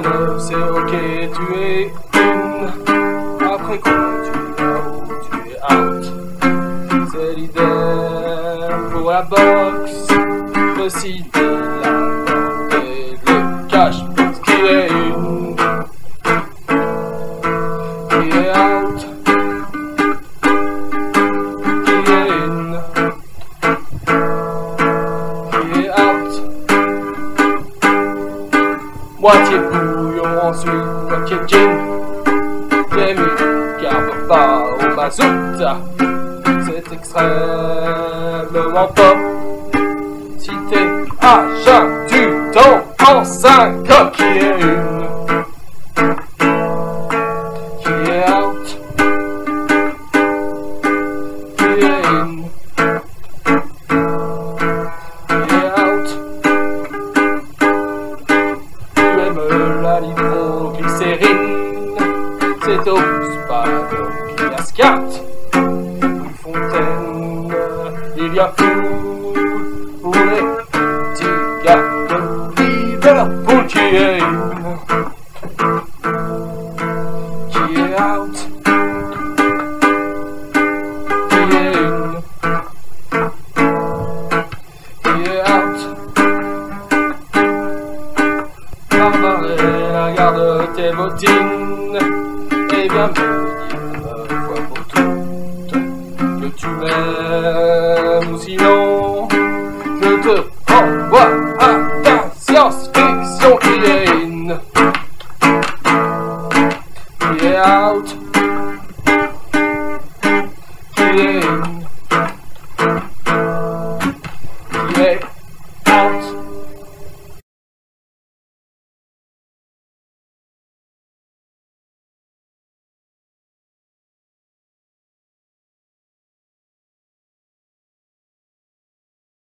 Neuf, c'est ok, tu es une. Après quoi, tu es out, tu es out? C'est l'idée pour la boxe. Décider la porte et le cash Moitié bouillon, ensuite moitié gin. J'ai mis garde pas au mazout. C'est extrêmement pop. Si t'es à chaque du temps en cinq qui est une. Qui est out. Qui est une. Nitroglycérine, c'est au scatte. Une fontaine, il y a foule regarde tes bottines. Eh Et viens me dire une fois pour toutes que tu m'aimes, sinon je te renvoie à ta science-fiction qui est out, est est out.